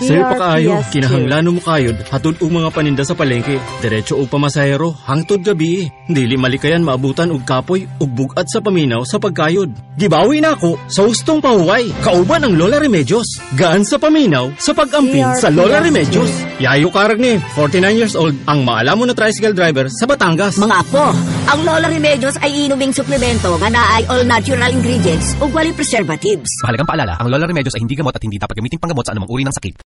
Sa'yo pa kaayo, PRPS2. kinahanglan mo kayod, hatod og mga paninda sa palengke, diretso og pamasahero, hangtod gabi. Dili malikayan maabutan og kapoy ug bugat sa paminaw sa pagkayod. Gibawi na ako sa hustong pahuway, kauban ang Lola Remedios. Gaan sa paminaw sa pag-amping sa Lola Remedios. Yayo karag ni, 49 years old, ang maalam mo na tricycle driver sa Batangas. Mga apo, ang Lola Remedios ay inuming suplemento nga naay all natural ingredients ug wali preservatives. Mahalagang paalala, ang Lola Remedios ay hindi gamot at hindi dapat gamitin panggamot sa anumang uri ng sakit.